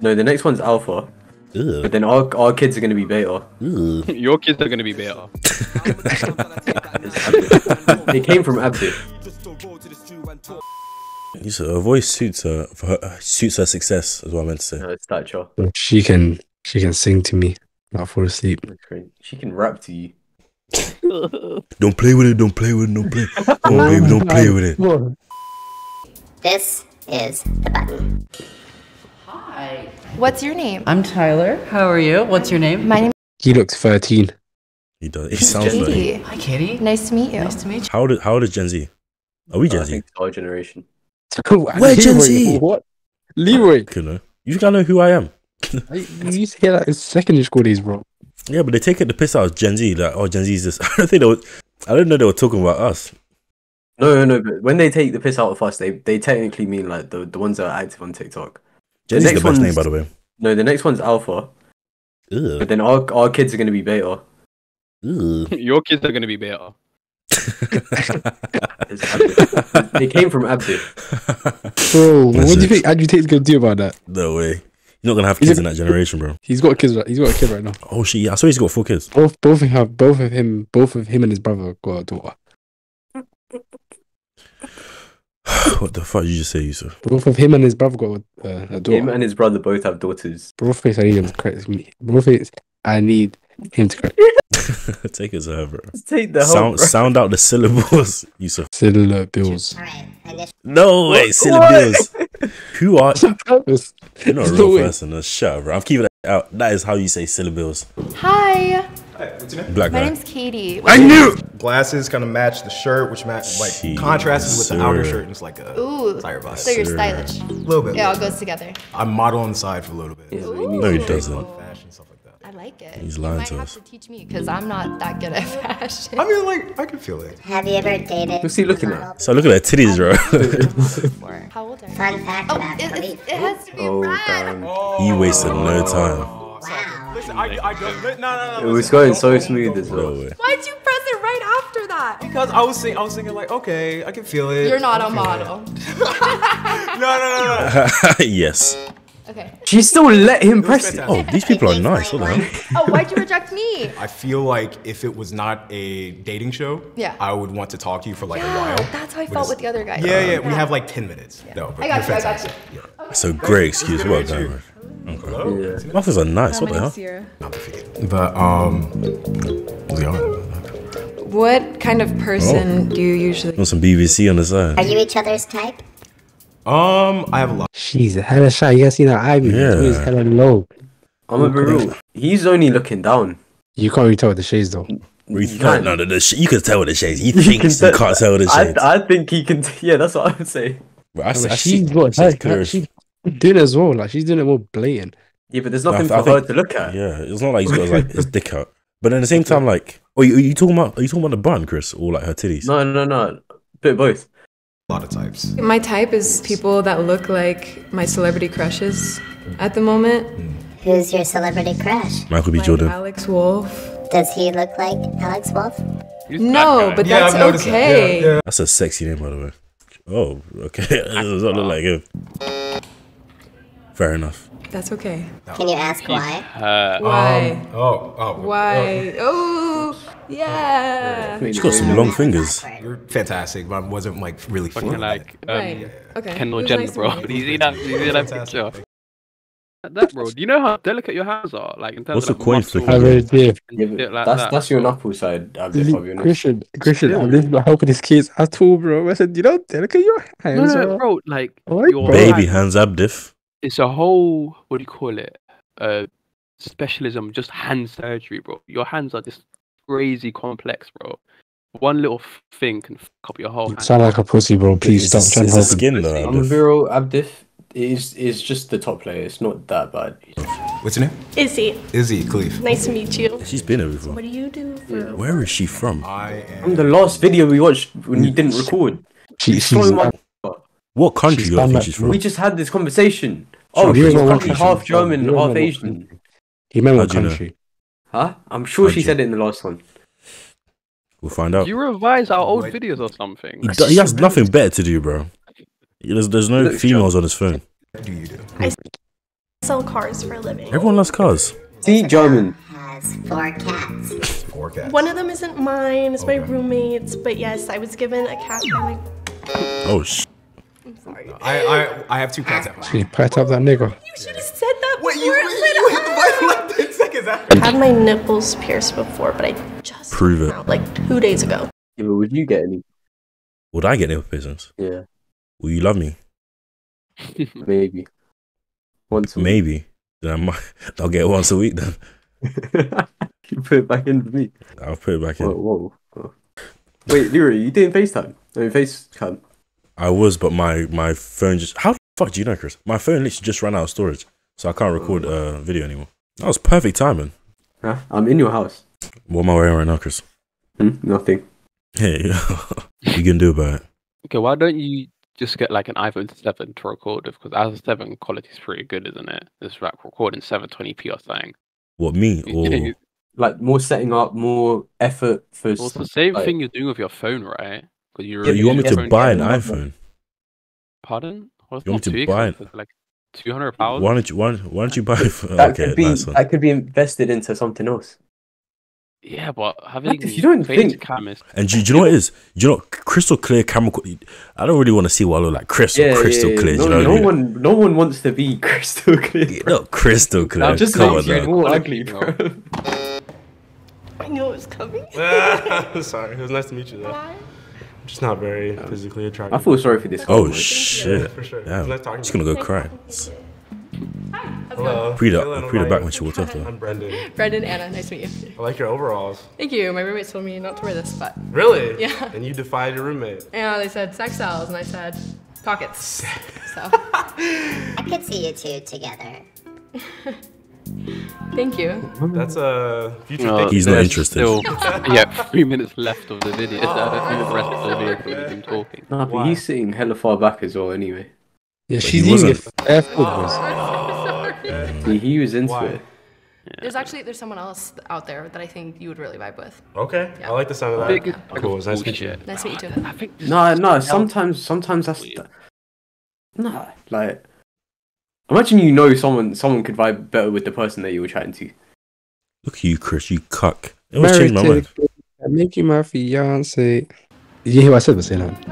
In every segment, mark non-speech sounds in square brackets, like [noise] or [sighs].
No, the next one's alpha. Ugh. But then our, our kids are gonna be beta. Your kids are gonna be better. [laughs] They came from Abdi. You said her voice suits her, for her suits her success, is what I meant to say. No, stature. She can she can sing to me. I'll fall asleep. She can rap to you. [laughs] Don't play with it, don't play with it, don't play. Oh, baby, don't play with it. This is the button. What's your name? I'm Tyler. How are you? What's your name? My name He looks 13. He does. He is sounds like. Katie. Hi, Katie. Nice to meet you. Nice to meet you. How old, is- how old is Gen Z? Are we uh, I Gen Z? think it's our generation. [laughs] Where Gen Z? What? Leroy. Could know. You gotta know who I am. [laughs] I- You used to hear that in secondary school days, bro. Yeah, but they take it the piss out of Gen Z. Like, oh, Gen Z is this. [laughs] I don't think they were. I don't know they were talking about us. No, no, no. But when they take the piss out of us, they they technically mean like the, the ones that are active on TikTok. Gen Z is the next best name, one's- by the way. No, the next one's alpha. Ugh. But then our our kids are gonna be beta. [laughs] Your kids are gonna be better. It's they came from Abdi. Bro, what That's do you it. think Andrew Tate's gonna do about that? no way. You're not gonna have kids a- in that generation, bro. He's got kids. right- He's got a kid right now. Oh shit! Yeah, I saw he's got four kids. Both, both have both of him, both of him and his brother got a daughter. [sighs] what the fuck did you just say, Yusuf? Both of him and his brother got uh, a daughter. Him and his brother both have daughters. Broface, I need him to correct me. Broface, I need him to correct [laughs] [laughs] Take it to her, bro. Let's take the Sound sound out the syllables, [laughs] Yusuf. Cilla Bills. Alright, initial No way, syllables. Who are Purpose. you're not a There's no real person? uh, Shut up, bro. I'm keeping that out. That is how you say syllables. Hi. What's your name? Black My guy. name's Katie. I knew. Glasses kind of match the shirt, which match like Jeez, contrasted with the outer shirt, and it's like a Ooh. tire vibe. So you're Sir. stylish. A little bit. It all goes together. I model on the side for a little bit. Ooh. No, he doesn't. up. Fashion stuff like that. I like it. He's you lying might to have us. to teach me because I'm not that good at fashion. I mean, like I can feel it. Have you ever dated? What's he looking at? So look at that titties, bro. [laughs] How old are you? Fun fact Oh, about it, it, it has to be Oh red. damn! you wasted no time. Wow. Listen, I, I don't. No, no, It was listen, going so smooth as No well. Why'd you press it right after that? Because I was thinking, I was thinking like, okay, I can feel it. You're not I a can feel it. model. [laughs] No, no, no, no. [laughs] yes. Okay. She still let him press it. Oh, these people are nice. What the hell? Oh, why'd you reject me? I feel like if it was not a dating show, Yeah. I would want to talk to you for like a Yeah, while. that's how I felt with the other guy. Yeah, yeah, we have like 10 minutes. No, but I got you're you, I got you. Yeah. That's a great excuse. Well done, man. Okay. Muffins are nice. What the hell? Not the figure. But um, what's? What kind of person do you usually? Want some BBC on the side? Are you each other's type? Um, I have a lot. She's a hella shy. You guys see that Ivy? movement? Yeah. It's hella low. I'm gonna be. He's only looking down. You can't really tell with the shades though. You can. can't. No, no, the sh- you can tell with the shades. He thinks can you can't tell with the I, shades. I think he can. T- yeah, that's what I would say. Bro, I, No, see- but I see- she's she's her, clear she's doing it as well. Like she's doing it more blatant. Yeah, but there's nothing I for her think- to look at. Yeah, it's not like he's got like [laughs] his dick out. But at the same time, like, oh, you, are you talking about? Are you talking about the bun, Chris, or like her titties? No, no, no. Bit of both. A lot of types. My type is people that look like my celebrity crushes at the moment. Hmm. Who's your celebrity crush? Michael B. Like Jordan. Alex Wolff. Does he look like Alex Wolff? He's No, black but Yeah, that's I've noticed that. okay. Yeah, yeah. That's a sexy name, by the way. Oh, okay. [laughs] it does not look like him. Fair enough. That's okay. Can you ask why? Uh, Why? Oh, oh. Why? Oh, yeah. She's got some long fingers. oh, You're fantastic, but I wasn't like really fucking like um, Right. Okay. Kendall Jenner, nice bro. meet Do you. you that? Do you that picture? That bro, do you know how delicate your hands are? Like in terms What's of the coin muscle? I really did. Yeah, like that's that. that's your knuckle side. I'll be I'll be honest. Christian, Christian, I'm really not helping his kids at all, bro. I said, you know, look at your hands. no, bro. bro. Like Alright, your. Baby hands- hands abdiff. It's a whole what do you call it? Uh, specialism, just hand surgery, bro. Your hands are just crazy complex, bro. One little thing can fuck up your whole You hand. sound like a pussy, bro. Please It's, stop it's, trying to it's the help. him. skin though. I'm a Abdiff. viral Abdiff is is just the top player. It's not that bad. What's your name? Izzy, Izzy Cleef. nice to meet you. She's been here before. What do you do for Where is she from? I From am. the last video we watched when you didn't record. She, You she's, stole my- What country She's do you think she's from? We just had this conversation. Oh, You she's don't know what fucking country half she's. German, You half what Asian. country. he meant what How'd you know? country? Huh? I'm sure she said it in the last one. We'll find out. Do you revise our old Wait. videos or something? He, he has nothing better to do, bro. There's, there's no females on his phone. What do you do? I sell cars for a living. Everyone loves cars. See, German. Has four cats. [laughs] Four cats. One of them isn't mine, it's my roommate's, but yes, I was given a cat by my. Oh sh. I'm sorry. I, I I have two cats at home. She pat up that nigga. You should have said that Wait, before you, it lit you hit up. the button [laughs] like 10 seconds after. I had my nipples pierced before, but I just Prove it. found out, like two days ago. Yeah, but would you get any? Would I get nipple piercings? Yeah, Will you love me? [laughs] maybe. Once a week. Maybe. Then I might. [laughs] I'll get it once a week. Then you put it back in for me. I'll put it back in. Whoa, whoa, whoa. Wait, Leroy, you didn't FaceTime? I mean, FaceCam. I was, but my my phone just. How the fuck do you know, Chris? My phone literally just ran out of storage, so I can't record uh, video anymore. That was perfect timing. Huh? I'm in your house. What am I wearing right now, Chris? Hmm? Nothing. Hey, [laughs] you can do about it. Okay, why don't you just get like an iPhone 7 to record with? Because iPhone 7 quality is pretty good, isn't it? It's like recording 720p or something. What me or Like more setting up, more effort for. Well, it's the same like- thing you're doing with your phone, right? Because you're Yeah, you want me to buy an iPhone? Pardon? Well, it's You want me to buy it? expensive, like 200 pounds. Why don't you why, why don't you buy? That okay, could be. nice one. that could be invested into something else. Yeah, but having if you don't creative think- cameras, And do, do you know what it is? Do you know crystal clear camera? I don't really want to see what I look like. Crystal, Yeah, crystal yeah, yeah. clear. No, you know no I mean? one, no one wants to be [laughs] crystal clear. bro. No, crystal clear. That just Come on you more ugly, bro. [laughs] I knew it was coming. [laughs] Sorry, it was nice to meet you though. Why? Just not very physically attractive. I feel sorry for this. Oh guy, man. shit! for sure. Damn, It's nice talking she's gonna go cry. Hello. Pre Dylan, that, I'm pre back when she walked off though. I'm Brendan. Brendan, Anna, nice to meet you. I like your overalls. Thank you. My roommates told me not to wear this, but Really? Yeah. And you defied your roommate. yeah, they said sex sells, and I said pockets. [laughs] So I could see you two together. [laughs] thank you. That's a future uh, thinking. He's not interested. Still, [laughs] yeah, three minutes left of the video. So I the rest of the video is going to be him talking. Nah, but Why? he's sitting hella far back as well. Anyway, Yeah, she's he eating it Oh, boys. he, he was into Why? it. There's actually there's someone else out there that I think you would really vibe with. Okay. Yeah. I like the sound of that. Big- Cool. It was nice to meet you. Nice to meet you too. I think this- No, no. Sometimes, sometimes that's Weird. nah. Like, imagine you know someone, someone could vibe better with the person that you were chatting to. Look at you, Chris. You cuck. It was changed my mind. I make you my fiance. Did you hear what I said? Was saying that?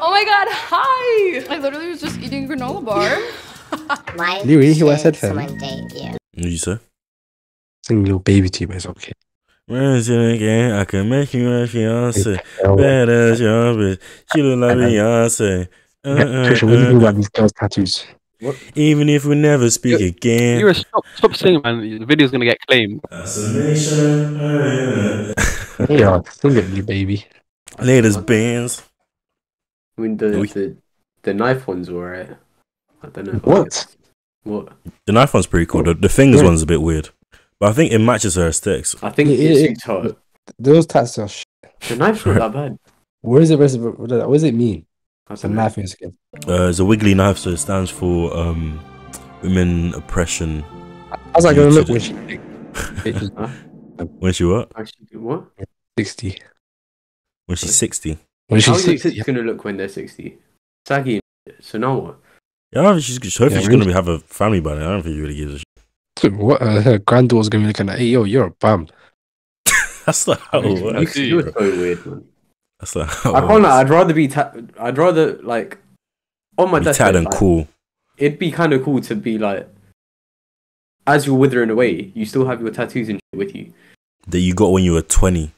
Oh my god, hi! I literally was just eating a granola bar. [laughs] Why Lou, you hear what I said, fam? someone date you? What did you say? Sing little baby to you, but it's okay. again, I can make you my fiance. Bad as your bitch. She look like [laughs] Beyonce. Uh, uh, Trisha, what do you think about these girls' tattoos? Even if we never speak again. You're a stop, stop singing, man. The video's going to get claimed. [laughs] Yeah, sing it, you baby. Latest bands. I mean, the We- the, the knife ones were alright. I don't know. What? What? The knife one's pretty cool. The, the fingers Yeah. one's a bit weird. But I think it matches her aesthetics. I think It- it, it- Those tats are. Sh- The knife's not that [laughs] bad. what is it? What does it, it- what does it mean? I It's a knife in your skin. Uh, it's a wiggly knife, so it stands for um, women oppression. How's that You gonna look when she [laughs] bitches When she what? Actually, what? sixty? When she's 60. When How she's is it sixty, gonna look when they're sixty? Saggy. So now what? Yeah, I don't think she's, hopefully Yeah, she's really? going to have a family by then. I don't think she really gives a shit. So what? Uh, her granddaughter's gonna be looking at, hey, yo, you're a bum. [laughs] That's not how it You, works. you're bro. so weird, man. That's not how I it can't. works. lie, I'd rather be. Ta- I'd rather like on my Be deathbed. tad and like, cool. It'd be kind of cool to be like, as you're withering away, you still have your tattoos and shit with you. that you got when you were 20. Do you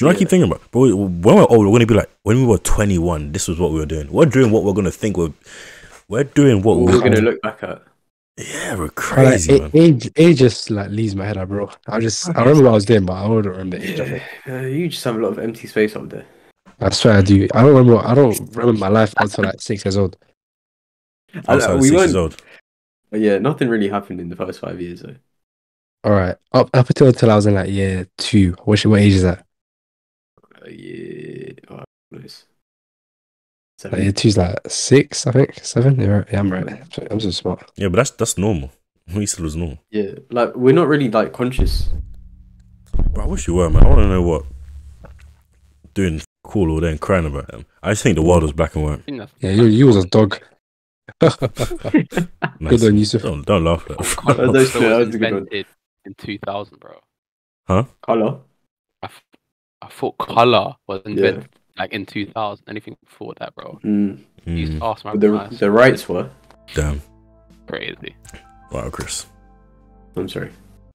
know what I keep thinking about? Bro, when we're old, we're going to be like, when we were 21, this was what we were doing. We're doing what we're going to think we're, we're doing what What we're we're, gonna look back at. Yeah, we're crazy, like, man. age, age just like leaves my head out, bro. I just, I remember what I was doing, but I don't remember the age of it. Uh, you just have a lot of empty space up there. I swear I do. I don't remember. I don't remember my life until like six years old. I- Outside of we six years weren't- old. But yeah, nothing really happened in the first five years though. All right, up up until until I was in like year two. What what age is that? Uh, yeah, oh, nice. Like, year two's like six, I think seven. Yeah, right. yeah I'm right. I'm so smart. Yeah, but that's that's normal. [laughs] We said it was normal. Yeah, like we're not really like conscious. But I wish you were, man. I want to know what doing cool all day and crying about them. I just think the world was black and white. I think that's Yeah, you you was a dog. [laughs] [laughs] Good on Yusuf. Don't, don't laugh at Colour That was was- that was a good one. invented in 2000, bro. Huh? Color. I, f- I thought color was Yeah. invented like in 2000. Anything before that, bro. Mm. You used to ask my But the parents. the rights were. Damn. Crazy. Wow, Chris. I'm sorry.